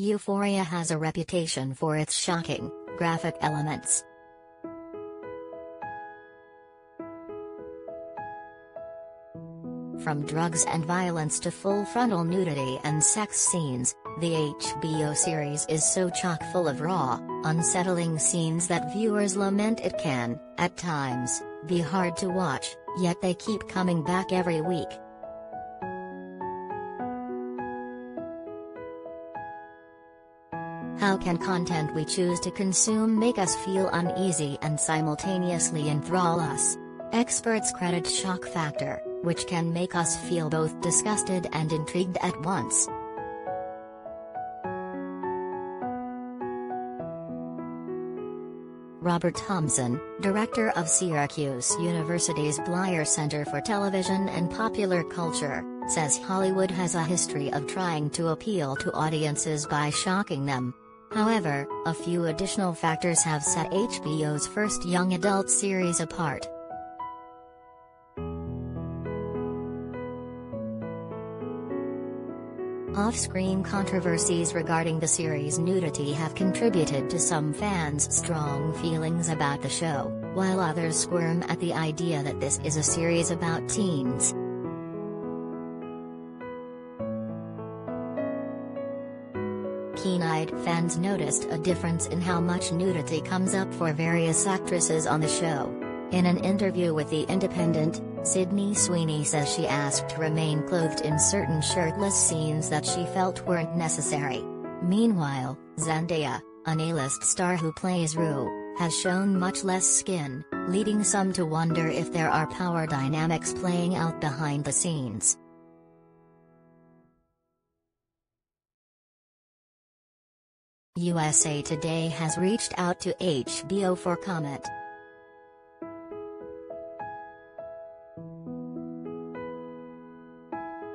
Euphoria has a reputation for its shocking, graphic elements. From drugs and violence to full frontal nudity and sex scenes, the HBO series is so chock full of raw, unsettling scenes that viewers lament it can, at times, be hard to watch, yet they keep coming back every week. How can content we choose to consume make us feel uneasy and simultaneously enthrall us? Experts credit shock factor, which can make us feel both disgusted and intrigued at once. Robert Thompson, director of Syracuse University's Bleier Center for Television and Popular Culture, says Hollywood has a history of trying to appeal to audiences by shocking them. However, a few additional factors have set HBO's first young adult series apart. Off-screen controversies regarding the series' nudity have contributed to some fans' strong feelings about the show, while others squirm at the idea that this is a series about teens. Keen-eyed fans noticed a difference in how much nudity comes up for various actresses on the show. In an interview with The Independent, Sydney Sweeney says she asked to remain clothed in certain shirtless scenes that she felt weren't necessary. Meanwhile, Zendaya, an A-list star who plays Rue, has shown much less skin, leading some to wonder if there are power dynamics playing out behind the scenes. USA Today has reached out to HBO for comment.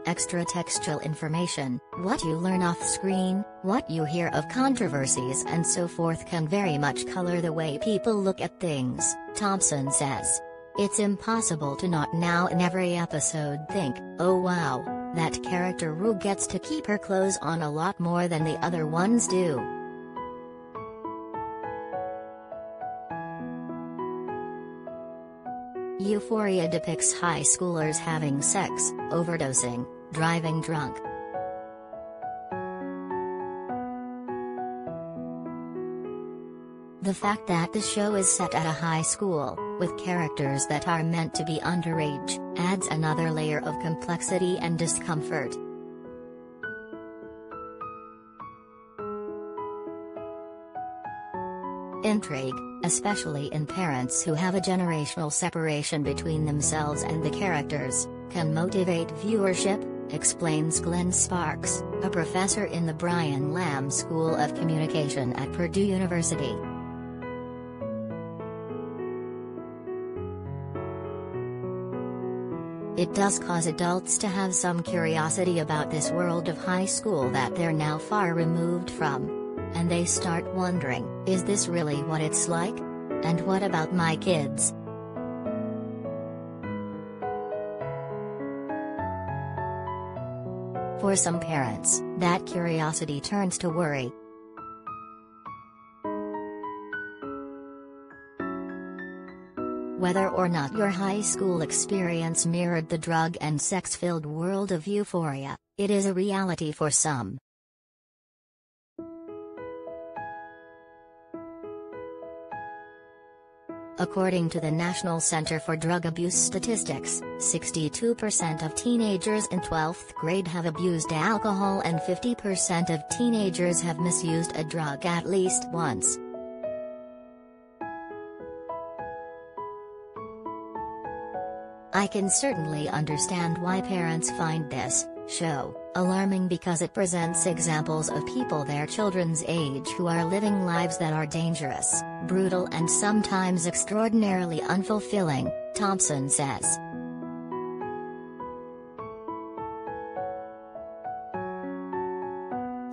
Extra textual information, what you learn off screen, what you hear of controversies and so forth can very much color the way people look at things, Thompson says. It's impossible to not now in every episode think, oh wow, that character Rue gets to keep her clothes on a lot more than the other ones do. Euphoria depicts high schoolers having sex, overdosing, driving drunk. The fact that the show is set at a high school, with characters that are meant to be underage, adds another layer of complexity and discomfort. Intrigue, especially in parents who have a generational separation between themselves and the characters, can motivate viewership, explains Glenn Sparks, a professor in the Brian Lamb School of Communication at Purdue University. It does cause adults to have some curiosity about this world of high school that they're now far removed from. And they start wondering, is this really what it's like? And what about my kids? For some parents, that curiosity turns to worry. Whether or not your high school experience mirrored the drug and sex-filled world of euphoria, it is a reality for some. According to the National Center for Drug Abuse Statistics, 62% of teenagers in 12th grade have abused alcohol and 50% of teenagers have misused a drug at least once. I can certainly understand why parents find this show alarming because it presents examples of people their children's age who are living lives that are dangerous, brutal and sometimes extraordinarily unfulfilling, Thompson says.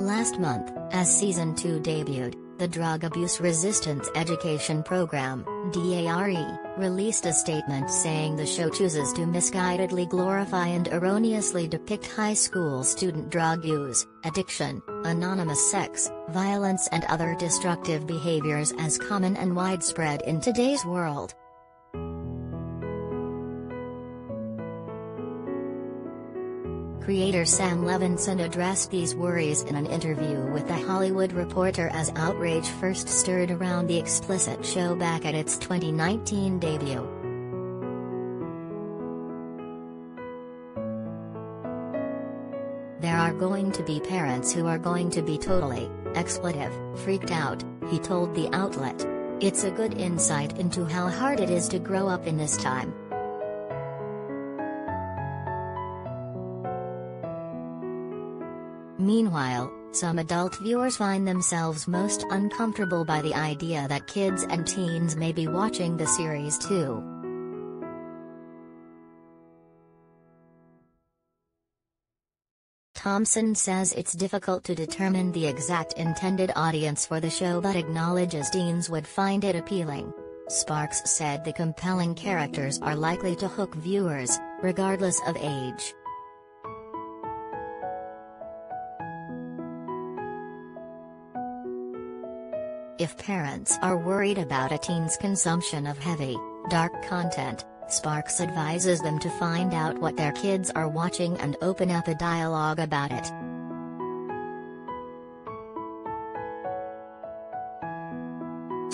Last month, as season 2 debuted, the Drug Abuse Resistance Education Program, DARE, released a statement saying the show chooses to misguidedly glorify and erroneously depict high school student drug use, addiction, anonymous sex, violence and other destructive behaviors as common and widespread in today's world. Creator Sam Levinson addressed these worries in an interview with The Hollywood Reporter as outrage first stirred around the explicit show back at its 2019 debut. There are going to be parents who are going to be totally, expletive, freaked out, he told the outlet. It's a good insight into how hard it is to grow up in this time. Meanwhile, some adult viewers find themselves most uncomfortable by the idea that kids and teens may be watching the series too. Thompson says it's difficult to determine the exact intended audience for the show but acknowledges teens would find it appealing. Sparks said the compelling characters are likely to hook viewers, regardless of age. If parents are worried about a teen's consumption of heavy, dark content, Sparks advises them to find out what their kids are watching and open up a dialogue about it.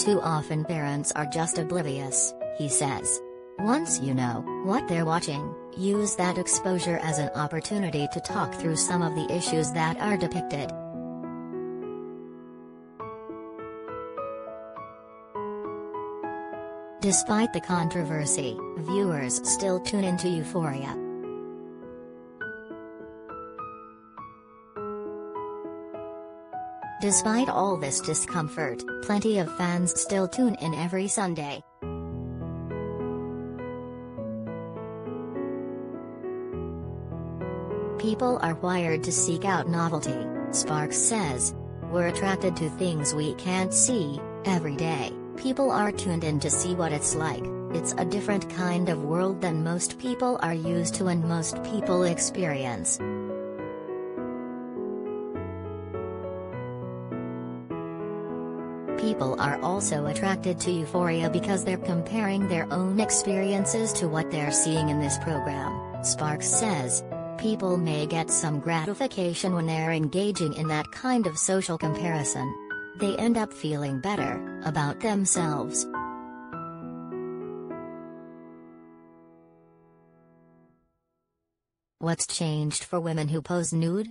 Too often parents are just oblivious, he says. Once you know what they're watching, use that exposure as an opportunity to talk through some of the issues that are depicted. Despite the controversy, viewers still tune into Euphoria. Despite all this discomfort, plenty of fans still tune in every Sunday. People are wired to seek out novelty, Sparks says. We're attracted to things we can't see, every day. People are tuned in to see what it's like, it's a different kind of world than most people are used to and most people experience. People are also attracted to Euphoria because they're comparing their own experiences to what they're seeing in this program, Sparks says. People may get some gratification when they're engaging in that kind of social comparison they end up feeling better about themselves. What's changed for women who pose nude?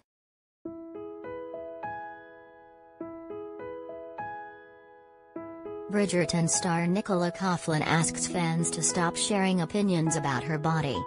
Bridgerton star Nicola Coughlan asks fans to stop sharing opinions about her body.